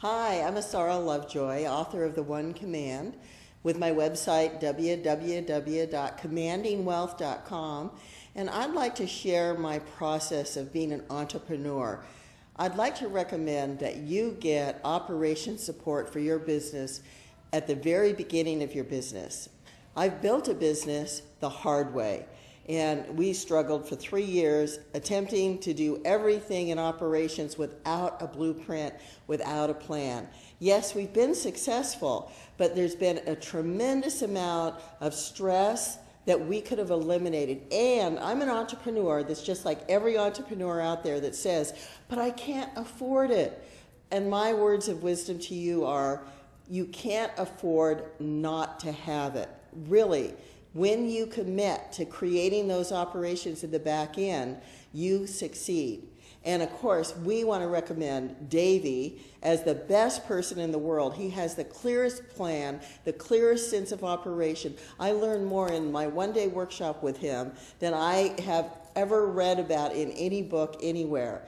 Hi, I'm Asara Lovejoy, author of The One Command, with my website www.commandingwealth.com, and I'd like to share my process of being an entrepreneur. I'd like to recommend that you get operation support for your business at the very beginning of your business. I've built a business the hard way. And we struggled for three years attempting to do everything in operations without a blueprint, without a plan. Yes, we've been successful, but there's been a tremendous amount of stress that we could have eliminated. And I'm an entrepreneur that's just like every entrepreneur out there that says, but I can't afford it. And my words of wisdom to you are you can't afford not to have it. Really when you commit to creating those operations in the back end, you succeed. And of course, we want to recommend Davy as the best person in the world. He has the clearest plan, the clearest sense of operation. I learned more in my one day workshop with him than I have ever read about in any book anywhere.